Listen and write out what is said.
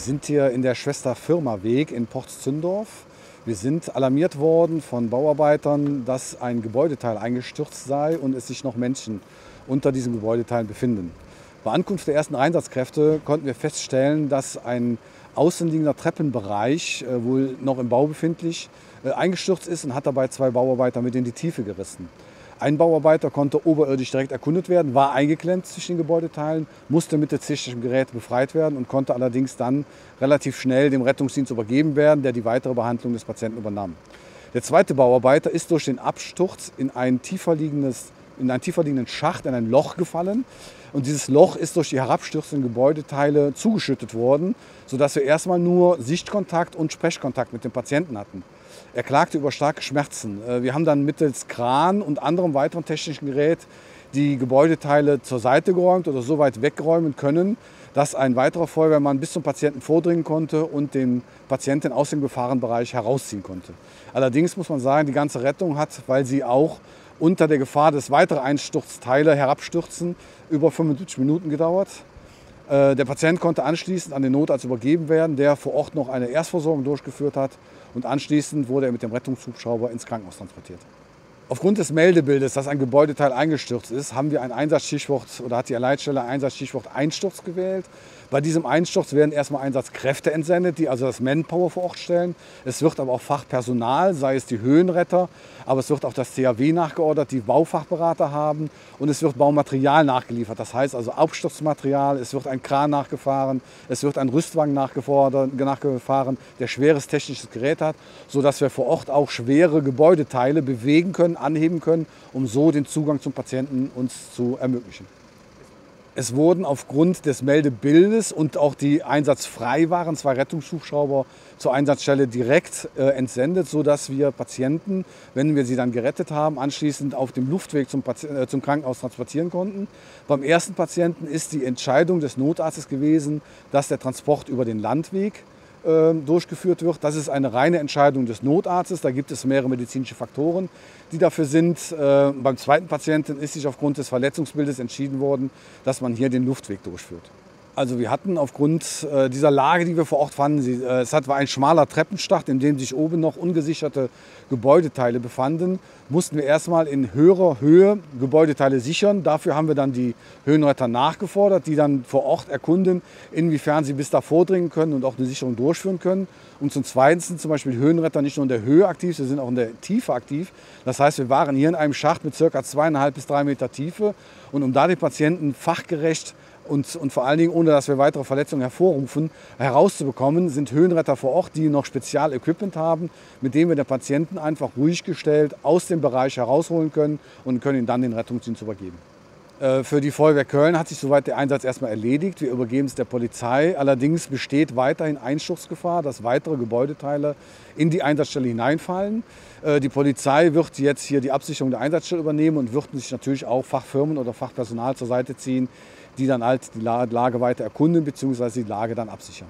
sind hier in der Schwester Firma Weg in Portzündorf. Wir sind alarmiert worden von Bauarbeitern, dass ein Gebäudeteil eingestürzt sei und es sich noch Menschen unter diesem Gebäudeteil befinden. Bei Ankunft der ersten Einsatzkräfte konnten wir feststellen, dass ein außenliegender Treppenbereich, äh, wohl noch im Bau befindlich, äh, eingestürzt ist und hat dabei zwei Bauarbeiter mit in die Tiefe gerissen. Ein Bauarbeiter konnte oberirdisch direkt erkundet werden, war eingeklemmt zwischen den Gebäudeteilen, musste mit technischem Gerät befreit werden und konnte allerdings dann relativ schnell dem Rettungsdienst übergeben werden, der die weitere Behandlung des Patienten übernahm. Der zweite Bauarbeiter ist durch den Absturz in ein tiefer liegendes in einen tiefer liegenden Schacht, in ein Loch gefallen. Und dieses Loch ist durch die herabstürzenden Gebäudeteile zugeschüttet worden, sodass wir erstmal nur Sichtkontakt und Sprechkontakt mit dem Patienten hatten. Er klagte über starke Schmerzen. Äh, wir haben dann mittels Kran und anderem weiteren technischen Gerät die Gebäudeteile zur Seite geräumt oder so weit wegräumen können, dass ein weiterer Feuerwehrmann bis zum Patienten vordringen konnte und den Patienten aus dem Gefahrenbereich herausziehen konnte. Allerdings muss man sagen, die ganze Rettung hat, weil sie auch unter der Gefahr, dass weitere Einsturzteile herabstürzen, über 75 Minuten gedauert. Äh, der Patient konnte anschließend an den Notarzt übergeben werden, der vor Ort noch eine Erstversorgung durchgeführt hat und anschließend wurde er mit dem Rettungshubschrauber ins Krankenhaus transportiert. Aufgrund des Meldebildes, dass ein Gebäudeteil eingestürzt ist, haben wir ein Einsatzstichwort oder hat die Leitstelle ein Einsatzstichwort Einsturz gewählt. Bei diesem Einsturz werden erstmal Einsatzkräfte entsendet, die also das Manpower vor Ort stellen. Es wird aber auch Fachpersonal, sei es die Höhenretter, aber es wird auch das THW nachgeordert, die Baufachberater haben und es wird Baumaterial nachgeliefert. Das heißt also Absturzmaterial, es wird ein Kran nachgefahren, es wird ein Rüstwagen nachgefahren, der schweres technisches Gerät hat, sodass wir vor Ort auch schwere Gebäudeteile bewegen können, anheben können, um so den Zugang zum Patienten uns zu ermöglichen. Es wurden aufgrund des Meldebildes und auch die einsatzfrei waren zwei Rettungshubschrauber zur Einsatzstelle direkt äh, entsendet, sodass wir Patienten, wenn wir sie dann gerettet haben, anschließend auf dem Luftweg zum, äh, zum Krankenhaus transportieren konnten. Beim ersten Patienten ist die Entscheidung des Notarztes gewesen, dass der Transport über den Landweg durchgeführt wird. Das ist eine reine Entscheidung des Notarztes. Da gibt es mehrere medizinische Faktoren, die dafür sind. Äh, beim zweiten Patienten ist sich aufgrund des Verletzungsbildes entschieden worden, dass man hier den Luftweg durchführt. Also wir hatten aufgrund äh, dieser Lage, die wir vor Ort fanden, sie, äh, es war ein schmaler Treppenschacht, in dem sich oben noch ungesicherte Gebäudeteile befanden, mussten wir erstmal in höherer Höhe Gebäudeteile sichern. Dafür haben wir dann die Höhenretter nachgefordert, die dann vor Ort erkunden, inwiefern sie bis da vordringen können und auch eine Sicherung durchführen können. Und zum Zweiten sind zum Beispiel Höhenretter nicht nur in der Höhe aktiv, sie sind auch in der Tiefe aktiv. Das heißt, wir waren hier in einem Schacht mit ca. zweieinhalb bis drei Meter Tiefe. Und um da den Patienten fachgerecht und, und vor allen Dingen, ohne dass wir weitere Verletzungen hervorrufen, herauszubekommen, sind Höhenretter vor Ort, die noch Spezialequipment haben, mit dem wir den Patienten einfach ruhig gestellt aus dem Bereich herausholen können und können ihn dann den Rettungsdienst übergeben. Äh, für die Feuerwehr Köln hat sich soweit der Einsatz erstmal erledigt. Wir übergeben es der Polizei. Allerdings besteht weiterhin Einsturzgefahr, dass weitere Gebäudeteile in die Einsatzstelle hineinfallen. Äh, die Polizei wird jetzt hier die Absicherung der Einsatzstelle übernehmen und wird sich natürlich auch Fachfirmen oder Fachpersonal zur Seite ziehen, die dann halt die Lage weiter erkunden bzw. die Lage dann absichern.